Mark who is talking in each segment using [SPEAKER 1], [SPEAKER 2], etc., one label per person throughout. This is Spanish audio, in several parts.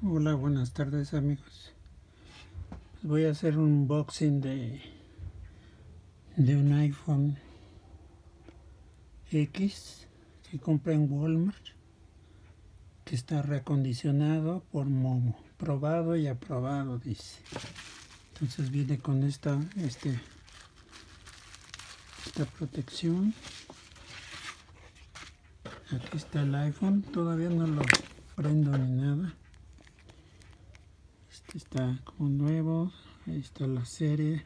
[SPEAKER 1] Hola, buenas tardes amigos. Voy a hacer un unboxing de, de un iPhone X que compré en Walmart que está reacondicionado por Momo. Probado y aprobado, dice. Entonces viene con esta, este, esta protección. Aquí está el iPhone. Todavía no lo prendo ni nada está como nuevo ahí está la serie.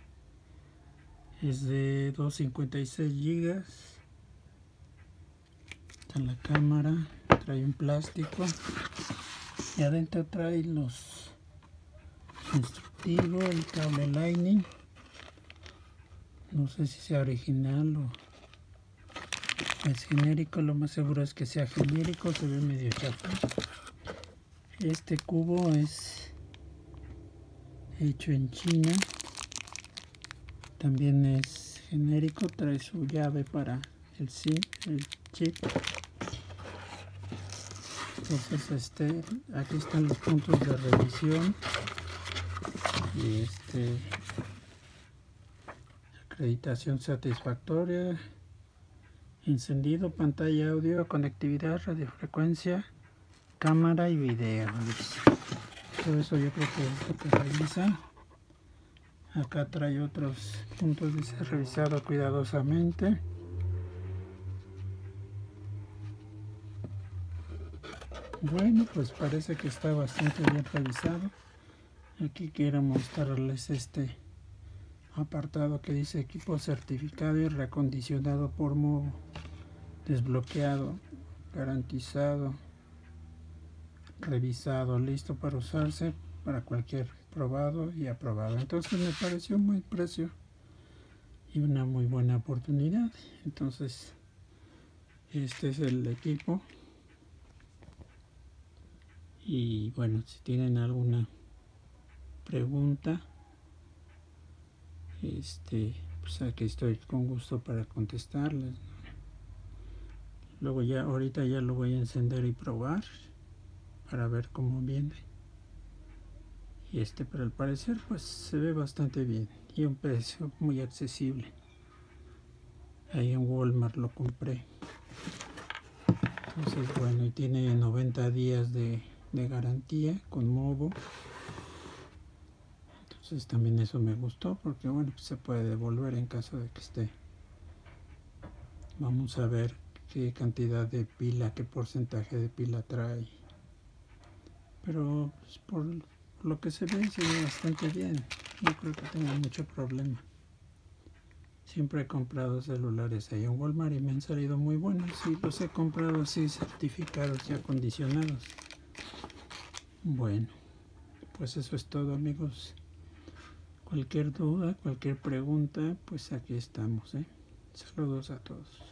[SPEAKER 1] Es de 256 gigas. Está la cámara trae un plástico. Y adentro trae los instructivos el cable lightning. No sé si sea original o es genérico lo más seguro es que sea genérico se ve medio chafa. Este cubo es hecho en China. También es genérico trae su llave para el SIM el chip. Entonces este aquí están los puntos de revisión. Y este acreditación satisfactoria. Encendido pantalla audio conectividad radiofrecuencia cámara y video todo eso yo creo que que revisa acá trae otros puntos dice revisado cuidadosamente. Bueno pues parece que está bastante bien revisado. Aquí quiero mostrarles este apartado que dice equipo certificado y reacondicionado por modo desbloqueado garantizado revisado, listo para usarse para cualquier probado y aprobado. Entonces me pareció muy precio y una muy buena oportunidad. Entonces este es el equipo. Y bueno, si tienen alguna pregunta, este, pues aquí estoy con gusto para contestarles. Luego ya, ahorita ya lo voy a encender y probar para ver cómo viene. Y este pero al parecer pues se ve bastante bien y un precio muy accesible. Ahí en Walmart lo compré. Entonces bueno y tiene 90 días de, garantía con Movo. Entonces también eso me gustó porque bueno pues se puede devolver en caso de que esté. Vamos a ver qué cantidad de pila qué porcentaje de pila trae pero pues, por lo que se ve se ve bastante bien. No creo que tenga mucho problema. Siempre he comprado celulares ahí en Walmart y me han salido muy buenos y los he comprado así certificados y acondicionados. Bueno pues eso es todo amigos. Cualquier duda cualquier pregunta pues aquí estamos ¿eh? saludos a todos